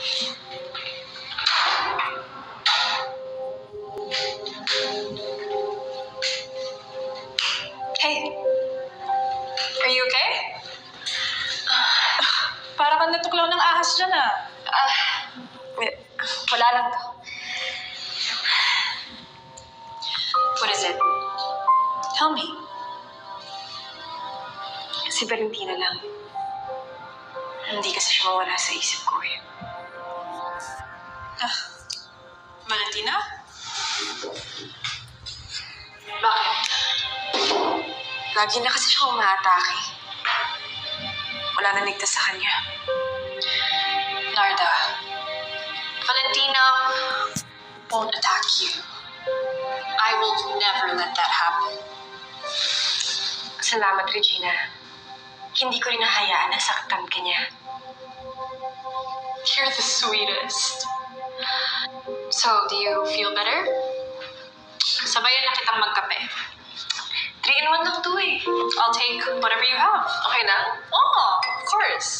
Hey, are you okay? Para kang natuklaw ng ahas dyan ah. Ah, wala lang to. What is it? Tell me. Si Valentina lang. Hindi kasi siya mawala sa isip ko eh. Ah, Valentina? Bakit? Lagi na kasi siya umaatake. Wala na ligtas sa kanya. Narda, Valentina won't attack you. I will never let that happen. Salamat, Regina. Hindi ko rin nahayaan na saktan ka niya. You're the sweetest. So, do you feel better? sabayan na kitang magkape. Three in one lang to eh. I'll take whatever you have. Okay na? Oh, of course.